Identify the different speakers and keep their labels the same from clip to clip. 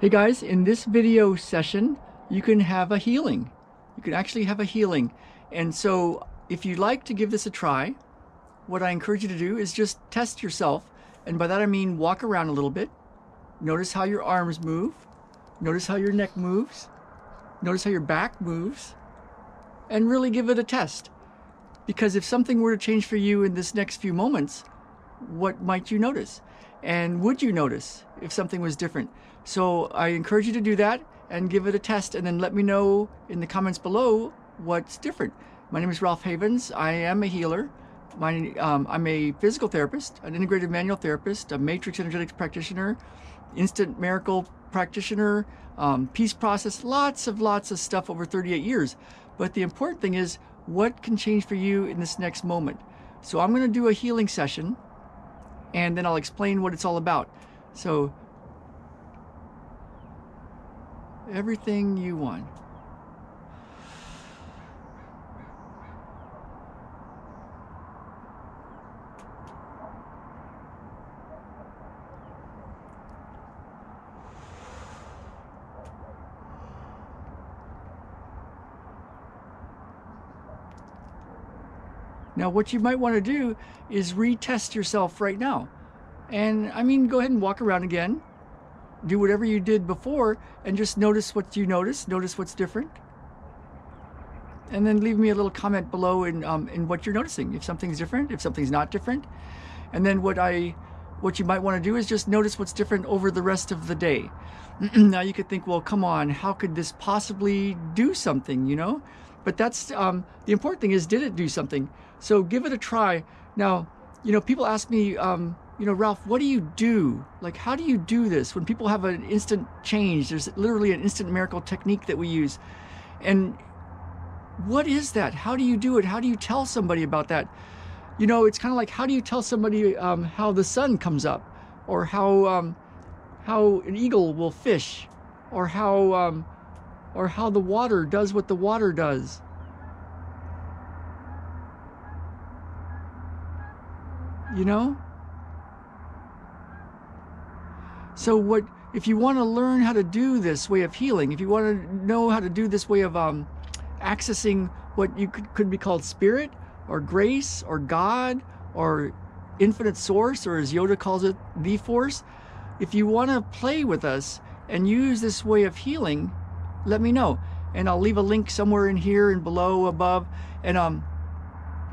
Speaker 1: Hey guys, in this video session, you can have a healing. You can actually have a healing. And so if you'd like to give this a try, what I encourage you to do is just test yourself. And by that I mean walk around a little bit. Notice how your arms move. Notice how your neck moves. Notice how your back moves. And really give it a test. Because if something were to change for you in this next few moments, what might you notice? And would you notice if something was different? So I encourage you to do that and give it a test and then let me know in the comments below what's different. My name is Ralph Havens. I am a healer. My, um, I'm a physical therapist, an integrated manual therapist, a matrix energetics practitioner, instant miracle practitioner, um, peace process, lots of lots of stuff over 38 years. But the important thing is what can change for you in this next moment. So I'm going to do a healing session and then I'll explain what it's all about. So everything you want. Now, what you might want to do is retest yourself right now. And I mean, go ahead and walk around again. Do whatever you did before and just notice what you notice, notice what's different. And then leave me a little comment below in, um, in what you're noticing, if something's different, if something's not different. And then what I what you might want to do is just notice what's different over the rest of the day. now you could think, well, come on, how could this possibly do something, you know? But that's um, the important thing is, did it do something? So give it a try. Now, you know, people ask me, um, you know, Ralph, what do you do? Like, how do you do this? When people have an instant change, there's literally an instant miracle technique that we use. And what is that? How do you do it? How do you tell somebody about that? You know, it's kind of like how do you tell somebody um, how the sun comes up, or how um, how an eagle will fish, or how um, or how the water does what the water does. You know? So what if you want to learn how to do this way of healing, if you want to know how to do this way of um, accessing what you could, could be called spirit or grace or God or infinite source or as Yoda calls it, the force, if you want to play with us and use this way of healing, let me know. And I'll leave a link somewhere in here and below above. And um,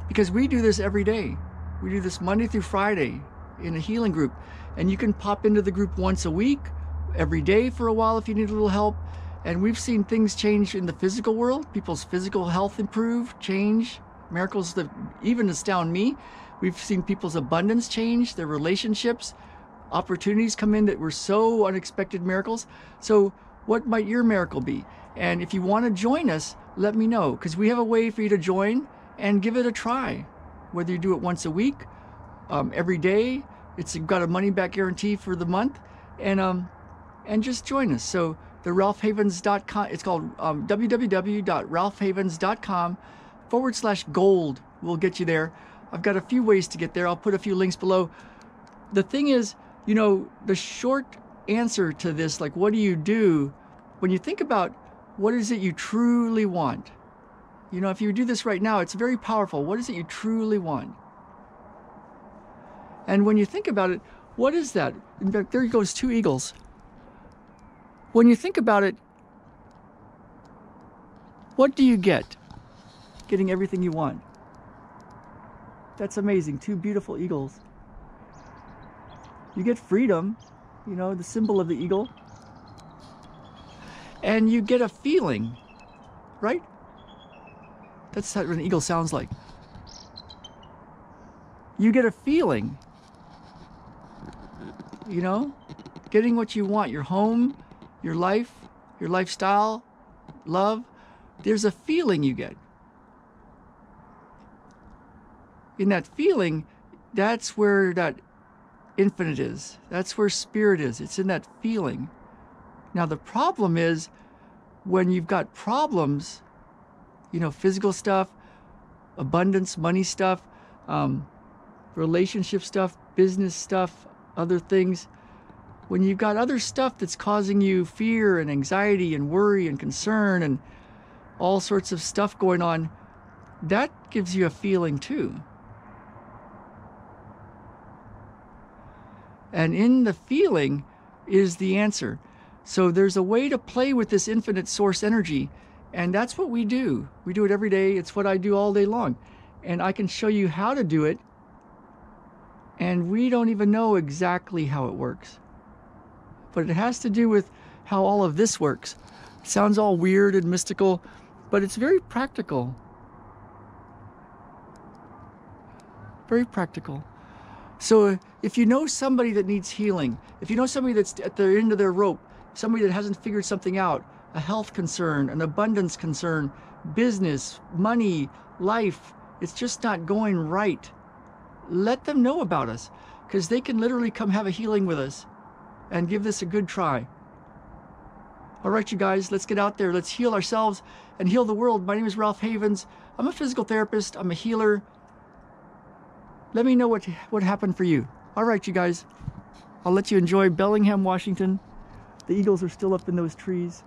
Speaker 1: because we do this every day. We do this Monday through Friday in a healing group. And you can pop into the group once a week, every day for a while if you need a little help. And we've seen things change in the physical world, people's physical health improve, change, miracles that even astound me. We've seen people's abundance change, their relationships, opportunities come in that were so unexpected miracles. So, what might your miracle be? And if you want to join us, let me know because we have a way for you to join and give it a try. Whether you do it once a week, um, every day, it's got a money back guarantee for the month, and um, and just join us. So the ralphhavens.com, it's called um, www.ralphhavens.com forward slash gold will get you there. I've got a few ways to get there. I'll put a few links below. The thing is, you know, the short answer to this, like, what do you do when you think about what is it you truly want? You know, if you do this right now, it's very powerful. What is it you truly want? And when you think about it, what is that? In fact, there goes two eagles. When you think about it, what do you get? Getting everything you want. That's amazing. Two beautiful eagles. You get freedom, you know, the symbol of the eagle. And you get a feeling, right? That's what an eagle sounds like. You get a feeling you know, getting what you want, your home, your life, your lifestyle, love, there's a feeling you get. In that feeling, that's where that infinite is. That's where spirit is. It's in that feeling. Now, the problem is when you've got problems, you know, physical stuff, abundance, money stuff, um, relationship stuff, business stuff, other things, when you've got other stuff that's causing you fear and anxiety and worry and concern and all sorts of stuff going on, that gives you a feeling too. And in the feeling is the answer. So there's a way to play with this infinite source energy. And that's what we do. We do it every day. It's what I do all day long. And I can show you how to do it. And we don't even know exactly how it works. But it has to do with how all of this works. It sounds all weird and mystical, but it's very practical. Very practical. So if you know somebody that needs healing, if you know somebody that's at the end of their rope, somebody that hasn't figured something out, a health concern, an abundance concern, business, money, life, it's just not going right. Let them know about us because they can literally come have a healing with us and give this a good try. All right, you guys, let's get out there. Let's heal ourselves and heal the world. My name is Ralph Havens. I'm a physical therapist. I'm a healer. Let me know what, what happened for you. All right, you guys. I'll let you enjoy Bellingham, Washington. The eagles are still up in those trees.